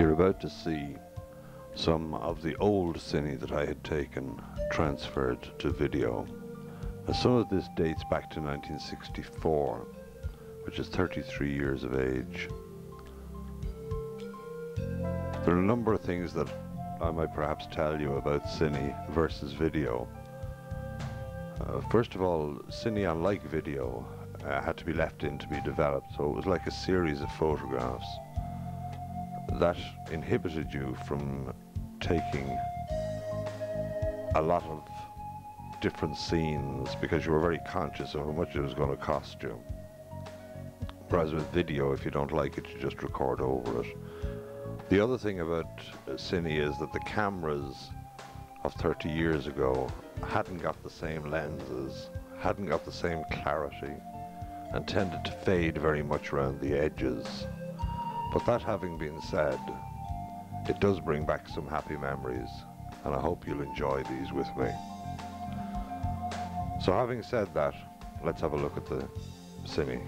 You're about to see some of the old cine that I had taken transferred to video. Now, some of this dates back to 1964, which is 33 years of age. There are a number of things that I might perhaps tell you about cine versus video. Uh, first of all, cine, unlike video, uh, had to be left in to be developed, so it was like a series of photographs that inhibited you from taking a lot of different scenes because you were very conscious of how much it was going to cost you. Whereas with video, if you don't like it, you just record over it. The other thing about Cine is that the cameras of 30 years ago hadn't got the same lenses, hadn't got the same clarity, and tended to fade very much around the edges. But that having been said, it does bring back some happy memories, and I hope you'll enjoy these with me. So having said that, let's have a look at the Cine.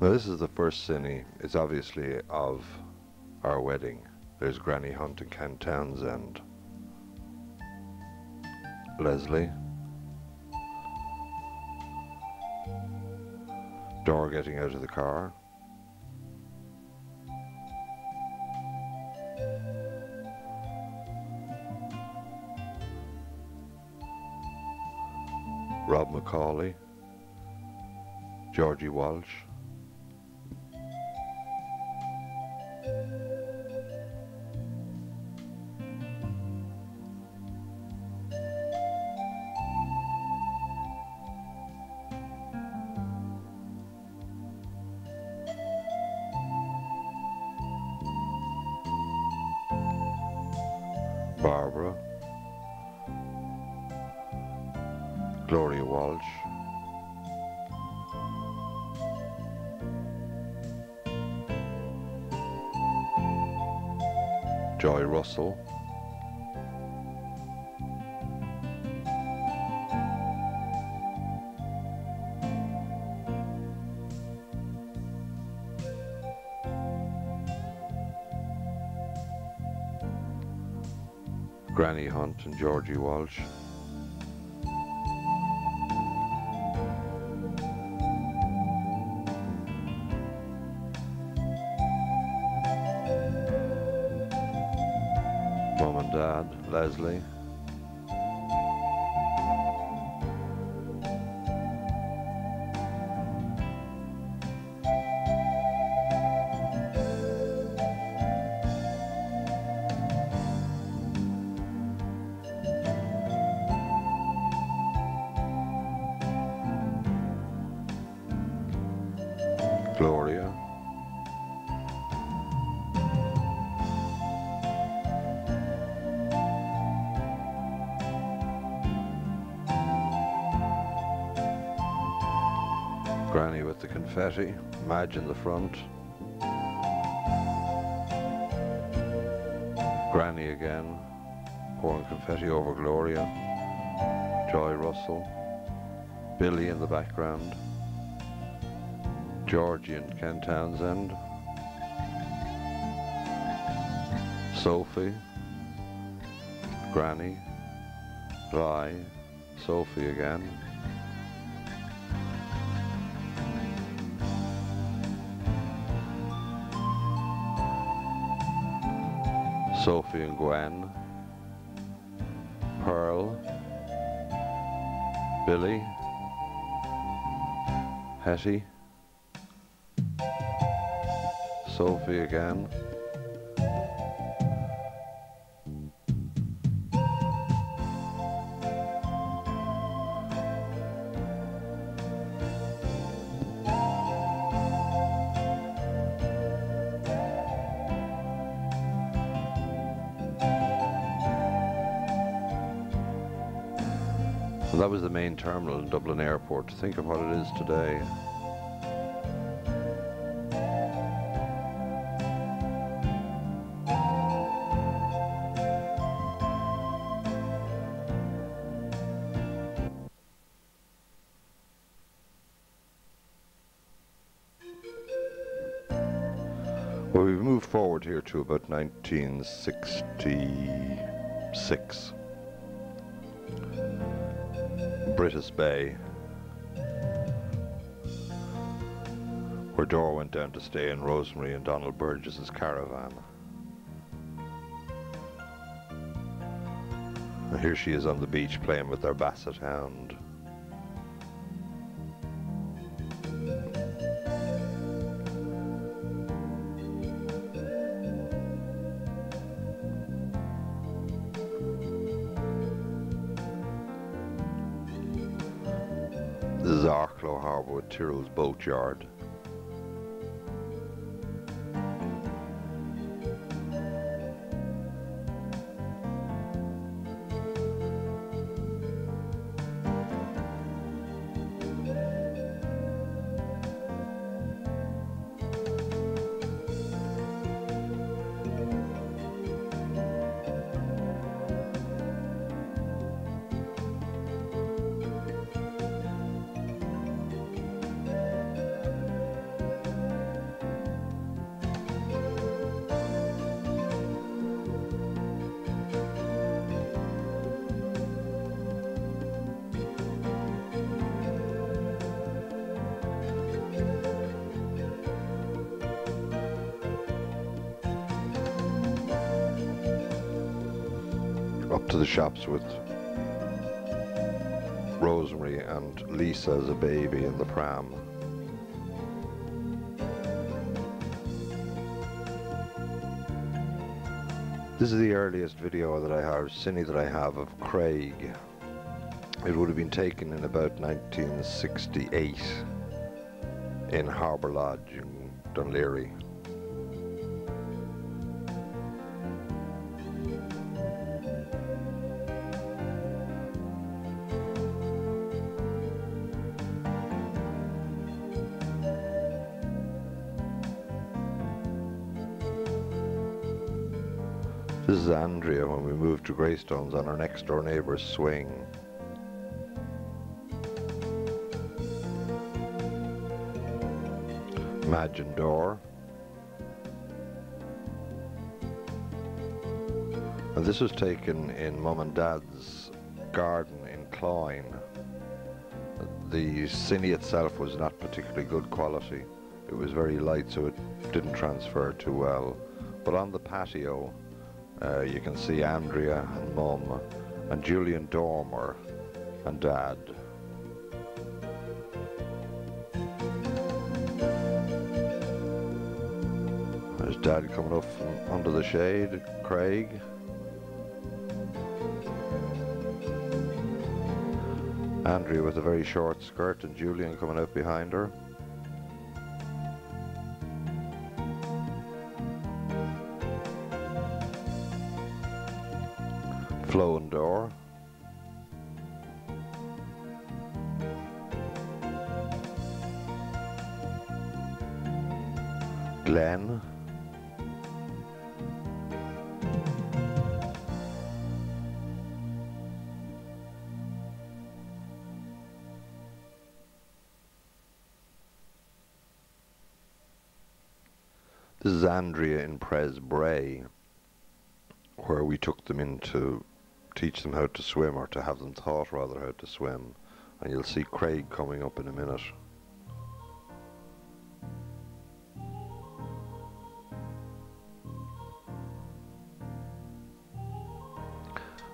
Now this is the first Cine. It's obviously of our wedding. There's Granny Hunt and Ken Townsend. Leslie. Dor getting out of the car. Rob McCauley, Georgie Walsh, Granny Hunt and Georgie Walsh. Mum and Dad, Leslie. Confetti, Madge in the front. Granny again, pouring confetti over Gloria. Joy Russell. Billy in the background. Georgie and Ken Townsend. Sophie. Granny. Vi. Sophie again. Sophie and Gwen. Pearl. Billy. Hetty. Sophie again. Airport. Think of what it is today. Well, we've moved forward here to about 1966. Brittas Bay, where Dora went down to stay in Rosemary and Donald Burgess's caravan. And here she is on the beach playing with their basset hound. This is Arklow Harbour with Tyrrell's Boatyard. Up to the shops with Rosemary and Lisa as a baby in the pram. This is the earliest video that I have, cine that I have of Craig. It would have been taken in about 1968 in Harbour Lodge in Dunleary. Andrea when we moved to Greystones on our next Dor neighbour's swing. Imagine door. And this was taken in Mum and Dad's garden in Cloyne. The cine itself was not particularly good quality. It was very light so it didn't transfer too well. But on the patio uh, you can see Andrea and Mum and Julian Dormer and Dad. There's Dad coming up from under the shade, Craig. Andrea with a very short skirt and Julian coming out behind her. Flo and Dor. Glenn. This is Andrea in Pres Bray, where we took them in to teach them how to swim, or to have them taught rather how to swim. And you'll see Craig coming up in a minute.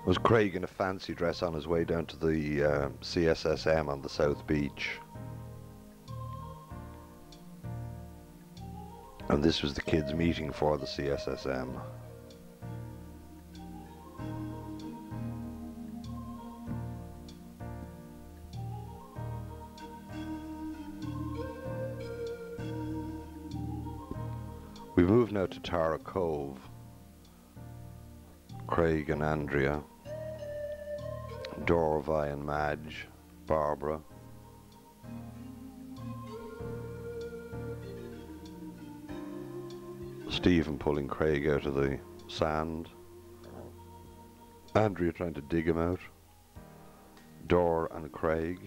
Was Craig in a fancy dress on his way down to the uh, CSSM on the South Beach? And this was the kids' meeting for the CSSM. We move now to Tara Cove. Craig and Andrea, Dorvi and Madge, Barbara. Stephen pulling Craig out of the sand. Andrea trying to dig him out. Dor and Craig.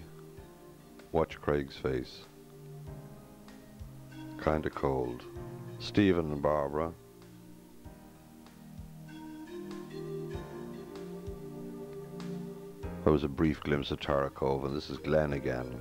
Watch Craig's face. Kinda cold. Stephen and Barbara. That was a brief glimpse of Tara Cove, and this is Glenn again.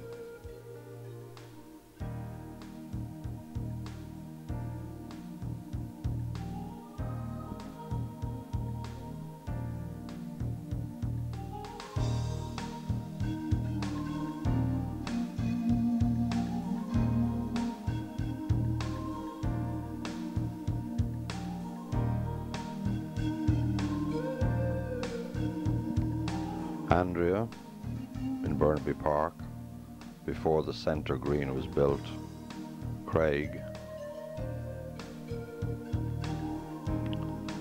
Before the centre green was built. Craig.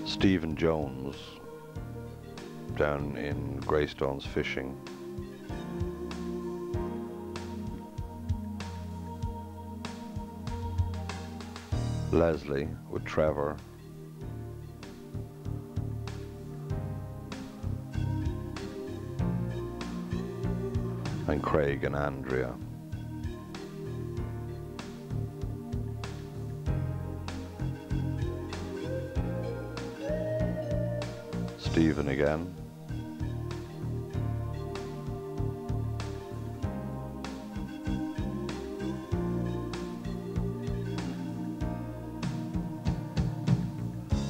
Stephen Jones down in Greystones fishing. Leslie with Trevor and Craig and Andrea. Stephen again.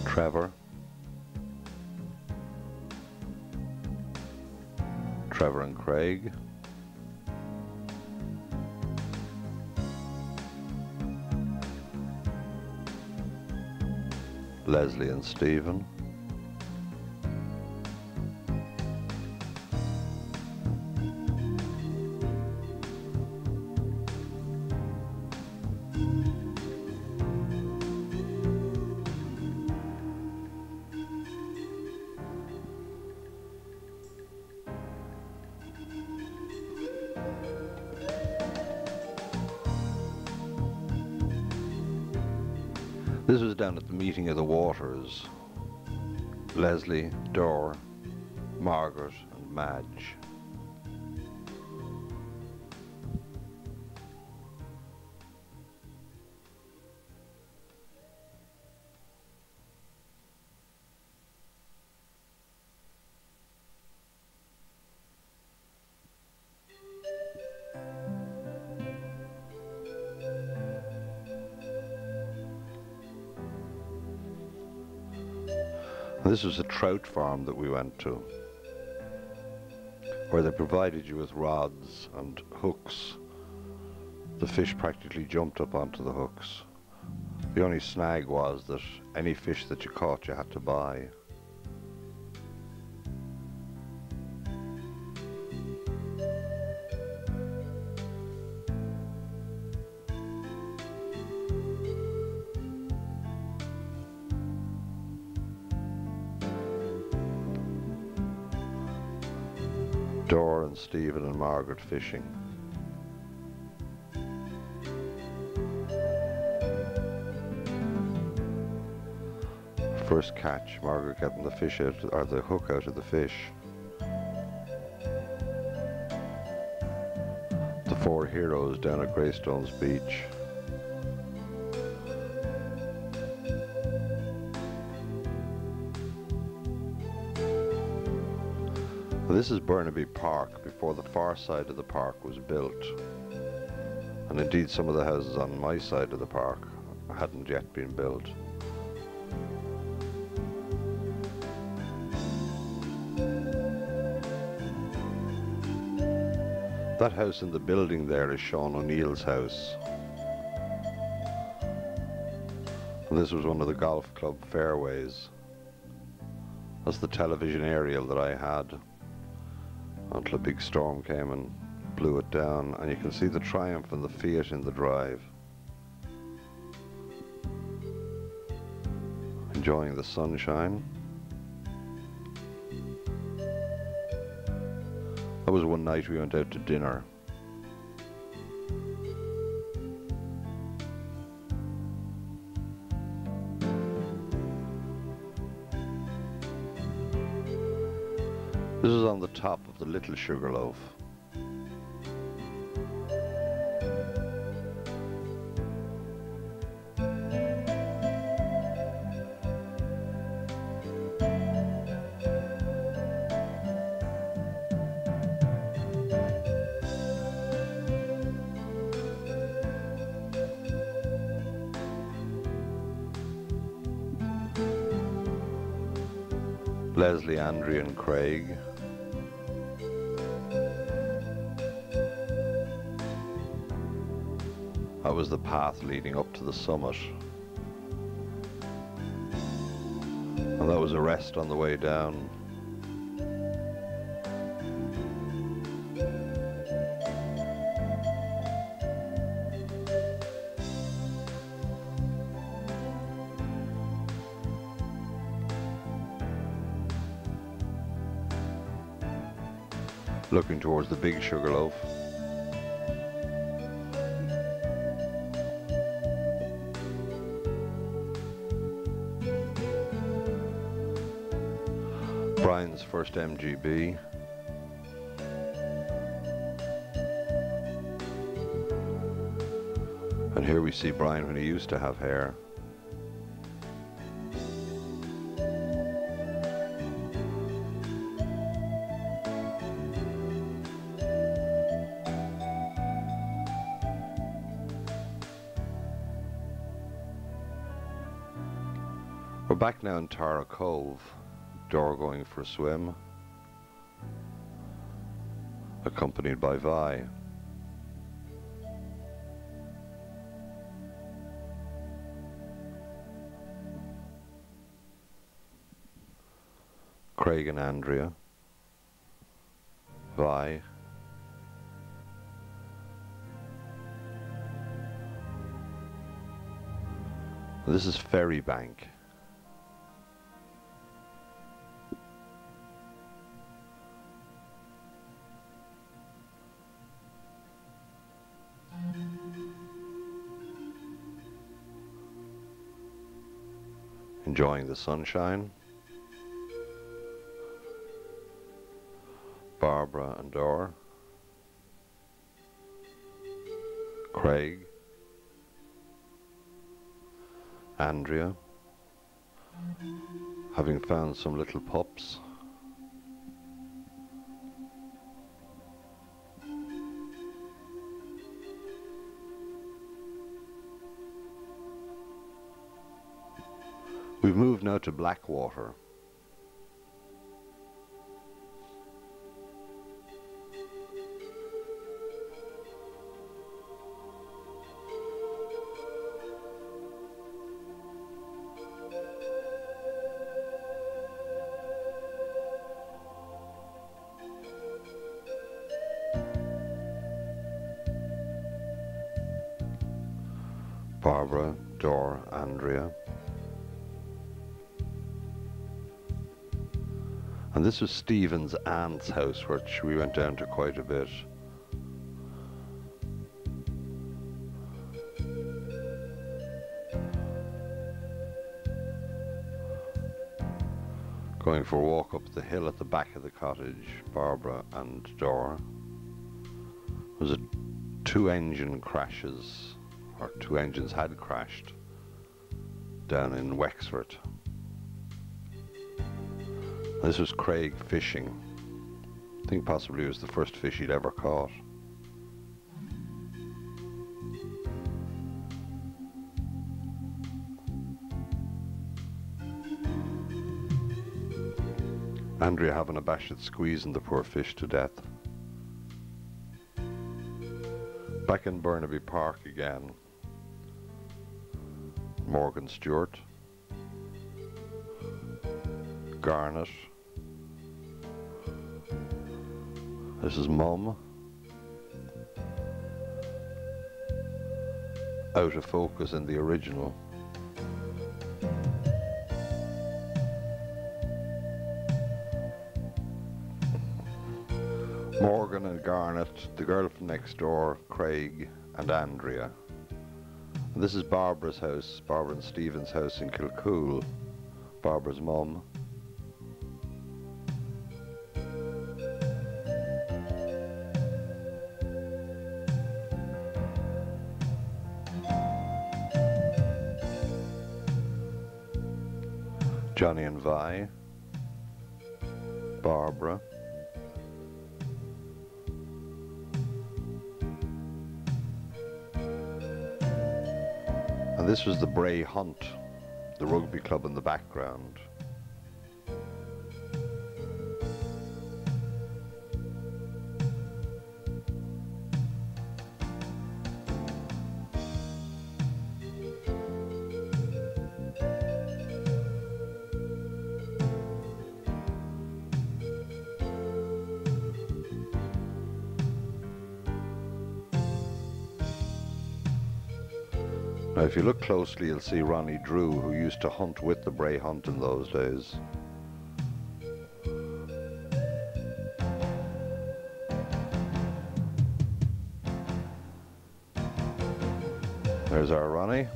Trevor. Leslie and Stephen. This was down at the meeting of the Waters. Leslie, Dor, Margaret and Madge. This was a trout farm that we went to, where they provided you with rods and hooks. The fish practically jumped up onto the hooks. The only snag was that any fish that you caught you had to buy. Fishing. First catch, Margaret getting the fish out, or the hook out of the fish. The four heroes down at Greystones Beach. This is Burnaby Park before the far side of the park was built. And indeed some of the houses on my side of the park hadn't yet been built. That house in the building there is Sean O'Neill's house. And this was one of the golf club fairways. That's the television aerial that I had until a big storm came and blew it down and you can see the Triumph and the Fiat in the drive. Enjoying the sunshine. That was one night we went out to dinner. This is on the top of the little sugar loaf. Leslie, Andrea and Craig. Was the path leading up to the summit. And that was a rest on the way down. looking towards the big Sugarloaf. Brian's first MGB. And here we see Brian when he used to have hair. We're back now in Tara Cove, Dora going for a swim, accompanied by Vi. Craig and Andrea, Vi, this is Ferry enjoying the sunshine. Barbara and Dora. Craig. Andrea. Having found some little pups. We've moved now to Blackwater. This was Stephen's aunt's house, which we went down to quite a bit. Going for a walk up the hill at the back of the cottage, Barbara and Dora. There was a two engine crashes, or two engines had crashed down in Wexford. This was Craig fishing. I think possibly it was the first fish he'd ever caught. Andrea having a bash at squeezing the poor fish to death. Back in Burnaby Park again. Morgan Stewart. Garnet. This is Mum. Out of focus in the original. Morgan and Garnet, the girl from next door, Craig and Andrea. And this is Barbara's house, Barbara and Stephen's house in Kilcoole, Barbara's mum. Johnny and Vi, Barbara, and this was the Bray Hunt, the rugby club in the background. If you look closely, you'll see Ronnie Drew, who used to hunt with the Bray Hunt in those days. There's our Ronnie.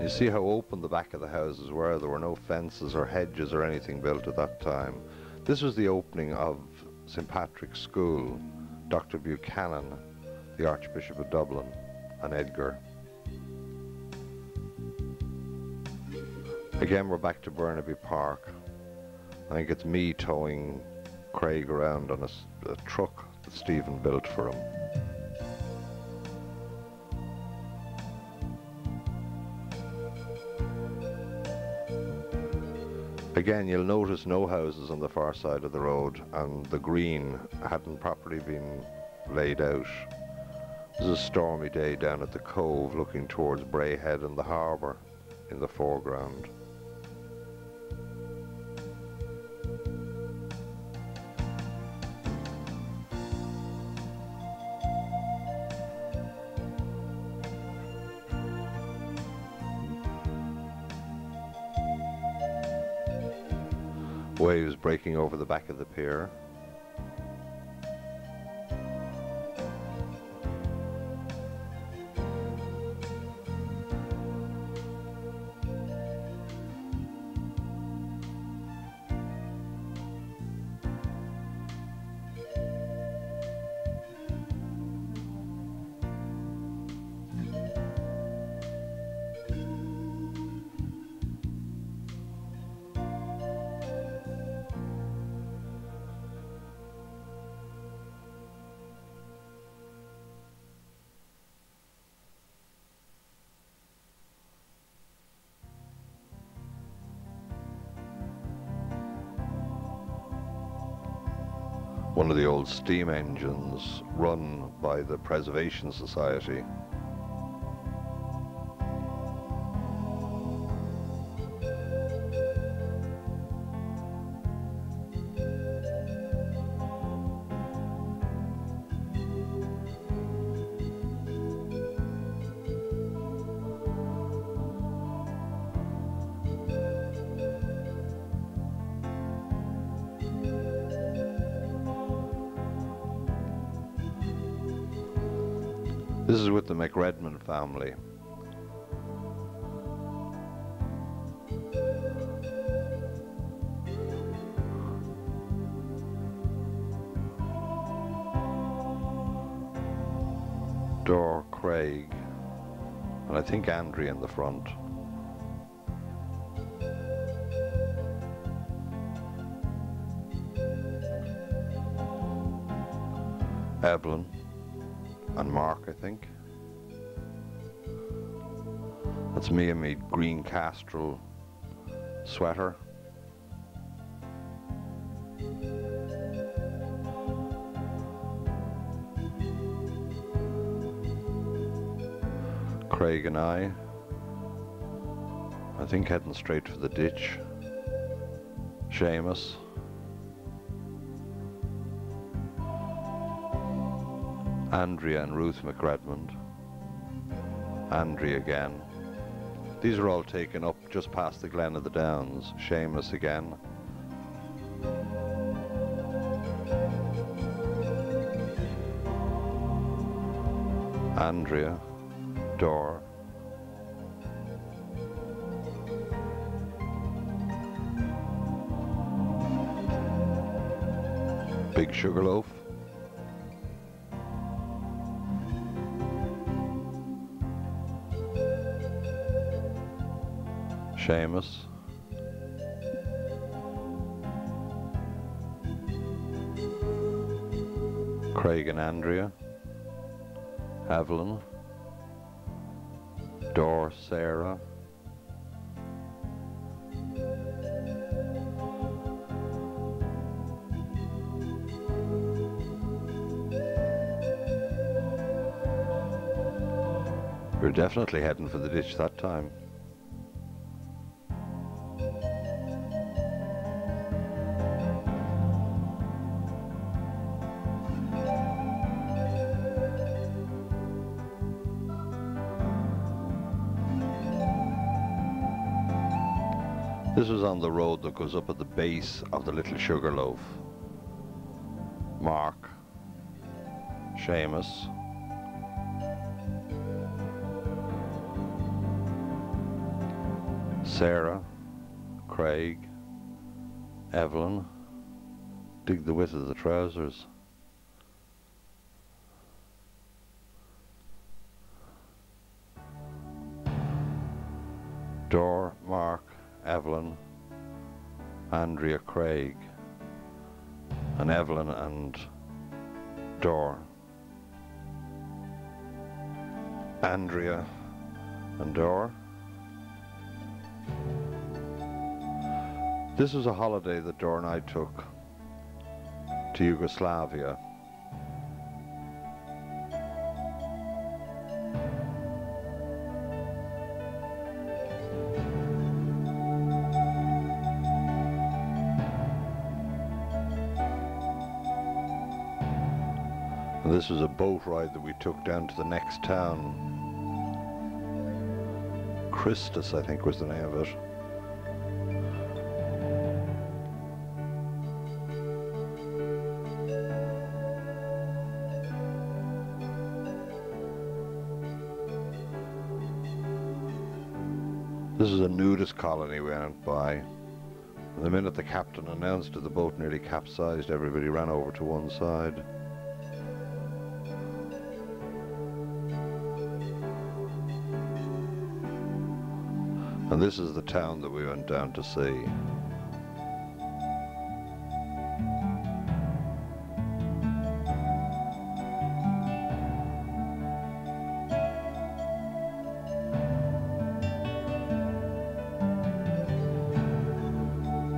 You see how open the back of the houses were. There were no fences or hedges or anything built at that time. This was the opening of St Patrick's School. Dr Buchanan, the Archbishop of Dublin, and Edgar. Again, we're back to Burnaby Park. I think it's me towing Craig around on a, a truck that Stephen built for him. Again, you'll notice no houses on the far side of the road and the green hadn't properly been laid out. It was a stormy day down at the cove looking towards Bray Head and the harbour in the foreground. Waves breaking over the back of the pier. Steam engines run by the Preservation Society. This is with the McRedmond family. Dor Craig, and I think Andrea in the front. Evelyn Mark, I think. That's me in my green Castrol sweater. Craig and I, I think heading straight for the ditch. Seamus. Andrea and Ruth McRedmond. Andrea again. These are all taken up just past the Glen of the Downs. Seamus again. Andrea, Dor. Big Sugarloaf. Seamus. Craig and Andrea. Evelyn. Dor, Sarah. We're definitely heading for the ditch that time. This was on the road that goes up at the base of the Little Sugarloaf. Mark, Seamus, Sarah, Craig, Evelyn, dig the width of the trousers. Evelyn, Andrea Craig, and Evelyn and Dor. Andrea and Dor. This was a holiday that Dor and I took to Yugoslavia. This was a boat ride that we took down to the next town. Christus, I think was the name of it. This is a nudist colony we went by. The minute the captain announced that the boat nearly capsized, everybody ran over to one side. This is the town that we went down to see.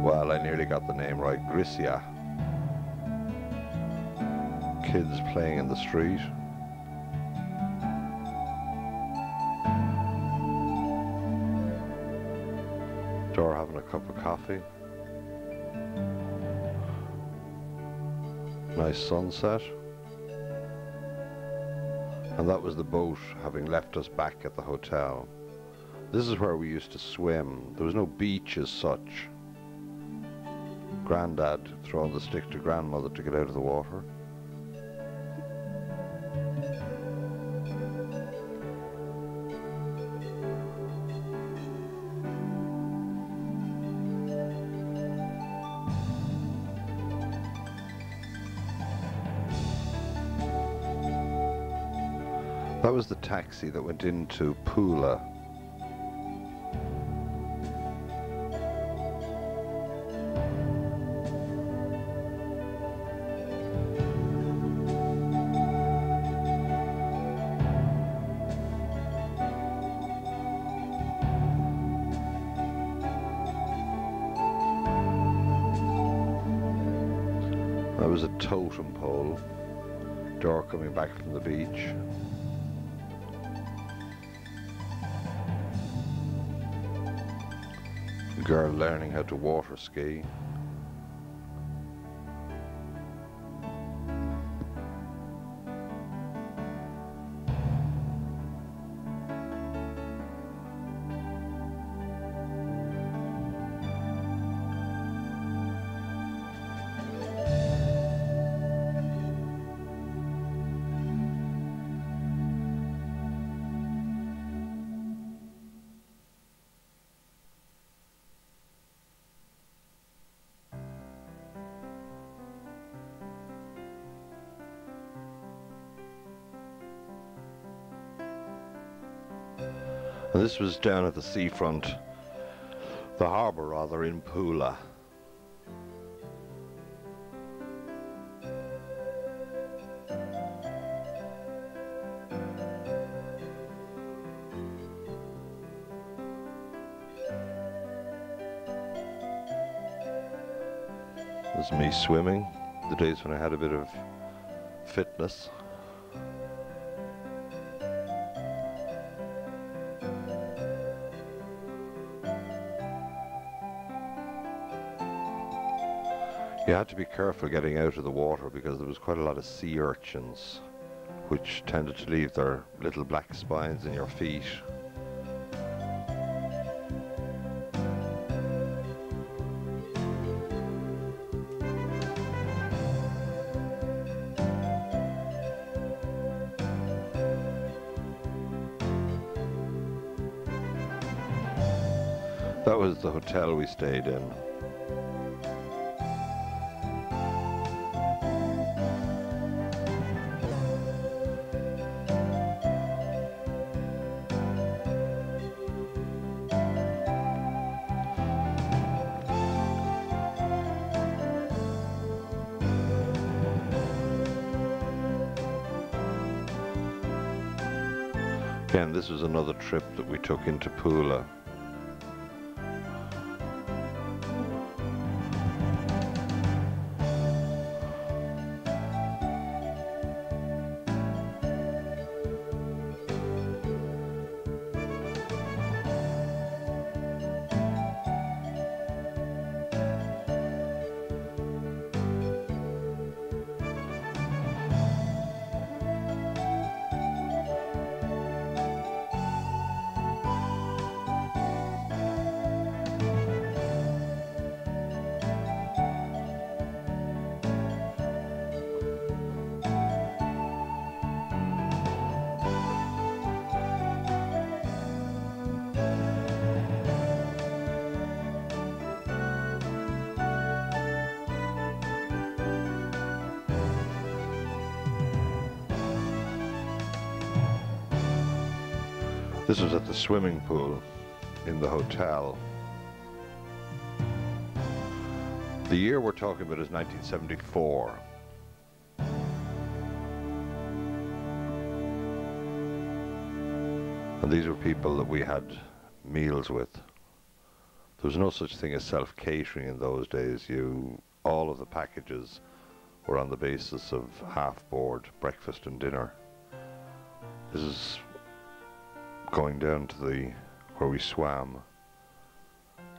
Well, I nearly got the name right. Grisia. Kids playing in the street. Coffee. Nice sunset. And that was the boat having left us back at the hotel. This is where we used to swim. There was no beach as such. Grandad throwing the stick to grandmother to get out of the water. That was the taxi that went into Pula. That was a totem pole. Dor coming back from the beach. Girl learning how to water ski. And this was down at the seafront, the harbour rather, in Pula. This is me swimming, the days when I had a bit of fitness. You had to be careful getting out of the water because there was quite a lot of sea urchins which tended to leave their little black spines in your feet. That was the hotel we stayed in. Again, this was another trip that we took into Pula. The swimming pool in the hotel. The year we're talking about is 1974. And these were people that we had meals with. There was no such thing as self-catering in those days. You, all of the packages were on the basis of half-board breakfast and dinner. This is going down to the where we swam,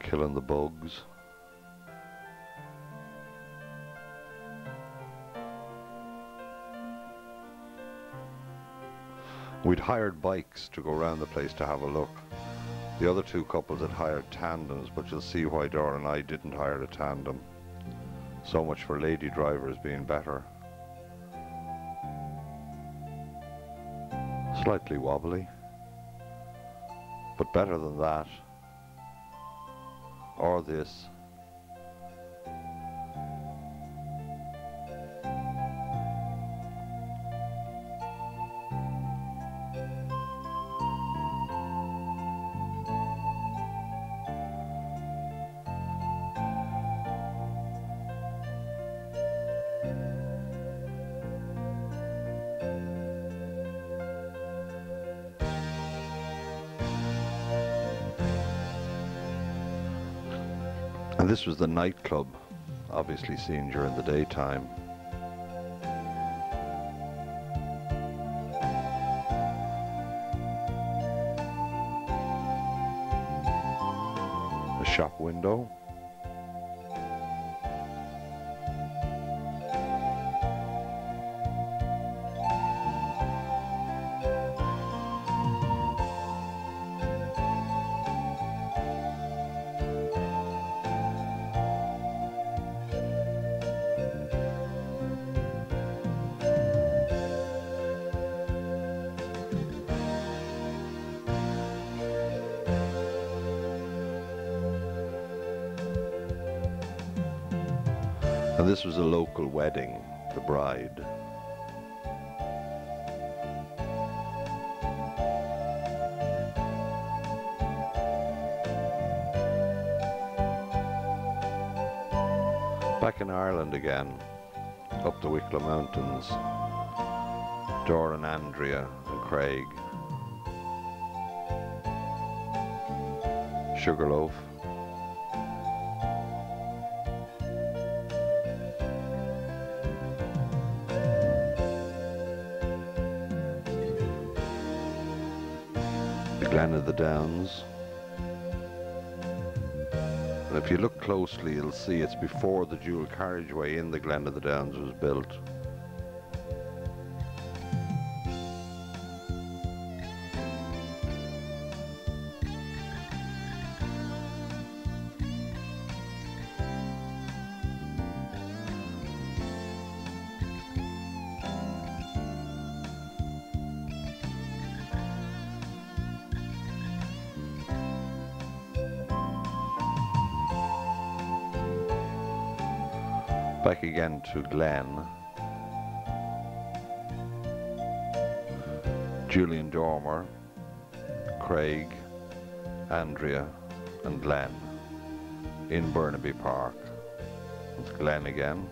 killing the bugs. We'd hired bikes to go around the place to have a look. The other two couples had hired tandems, but you'll see why Dora and I didn't hire a tandem. So much for lady drivers being better. Slightly wobbly but better than that or this And this was the nightclub, obviously seen during the daytime. A shop window. Was a local wedding, the bride. Back in Ireland again, up the Wicklow Mountains, Dora and Andrea and Craig. Sugarloaf. The Glen of the Downs. And if you look closely, you'll see it's before the dual carriageway in the Glen of the Downs was built. To Glenn. Julian Dormer, Craig, Andrea and Glenn in Burnaby Park. It's Glenn again.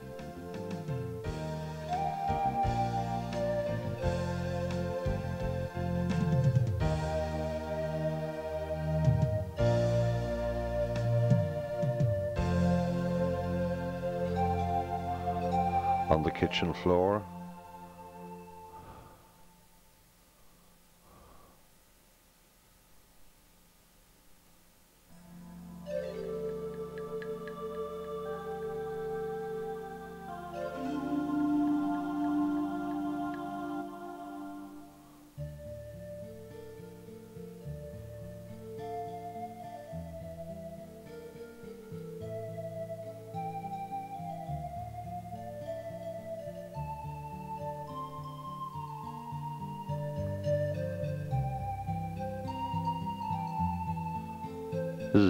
Kitchen floor,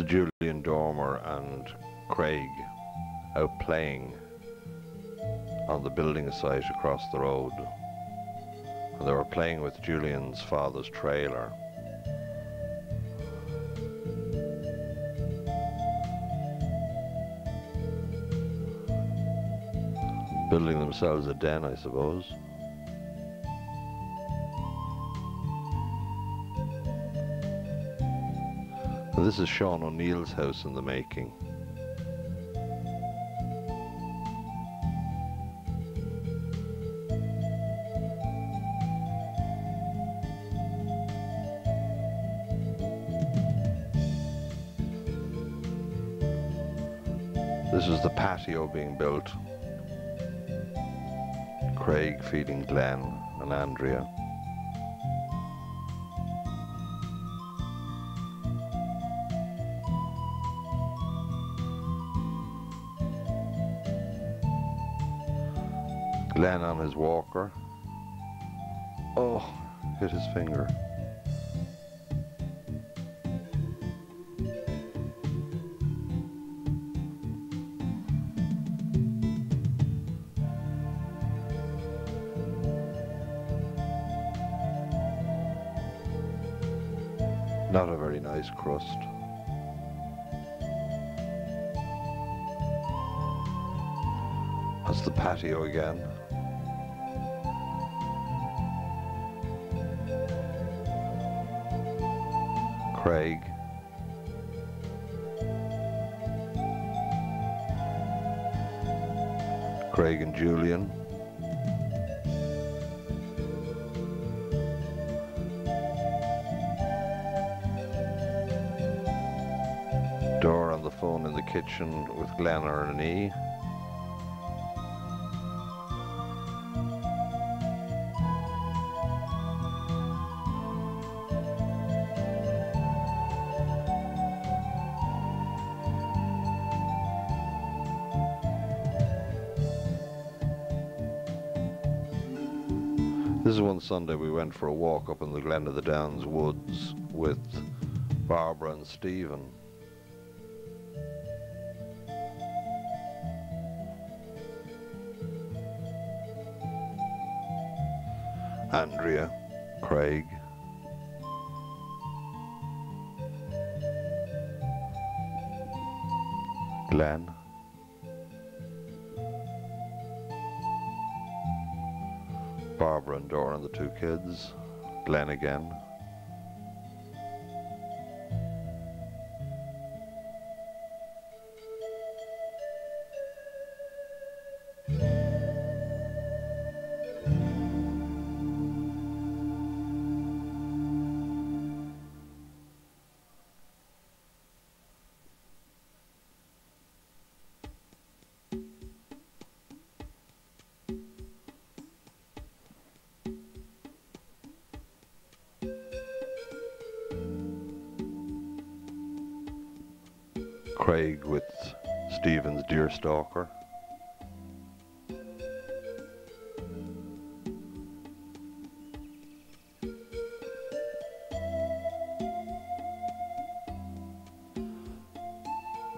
Julian Dormer and Craig out playing on the building site across the road. And they were playing with Julian's father's trailer. Building themselves a den, I suppose. This is Sean O'Neill's house in the making. This is the patio being built. Craig feeding Glenn and Andrea. Glenn on his walker. Oh, hit his finger. The patio again. Craig. Craig and Julian. Dor on the phone in the kitchen with Glenn or an E. This is one Sunday we went for a walk up in the Glen of the Downs woods with Barbara and Stephen. Andrea, Craig, Glenn, two kids, Glenn again. stalker.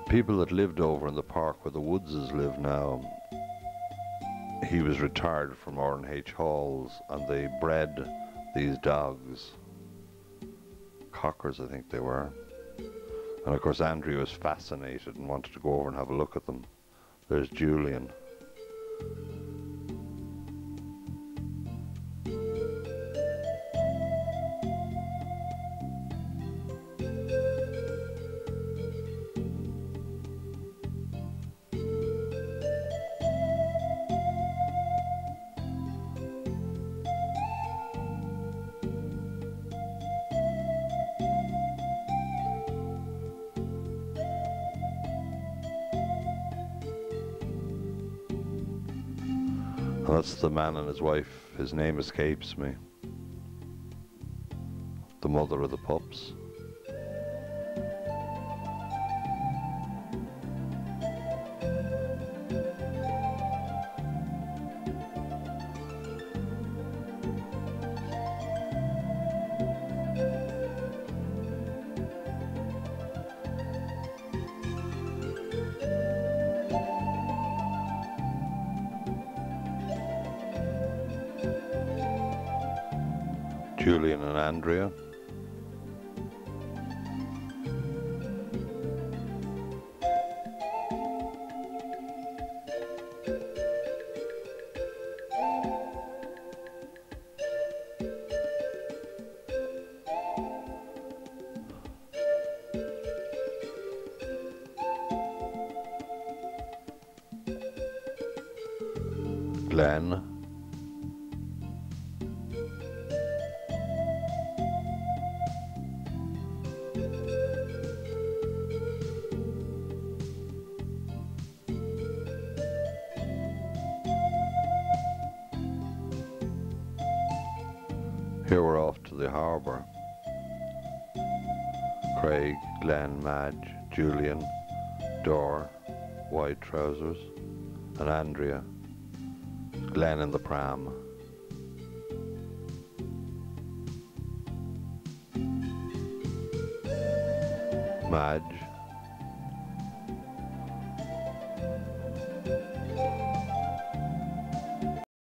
People that lived over in the park where the Woodses live now, he was retired from Orrin H. Halls and they bred these dogs. Cockers, I think they were. And of course, Andrew was fascinated and wanted to go over and have a look at them. There's Julian. man and his wife. His name escapes me. The mother of the pups. Julian and Andrea. am.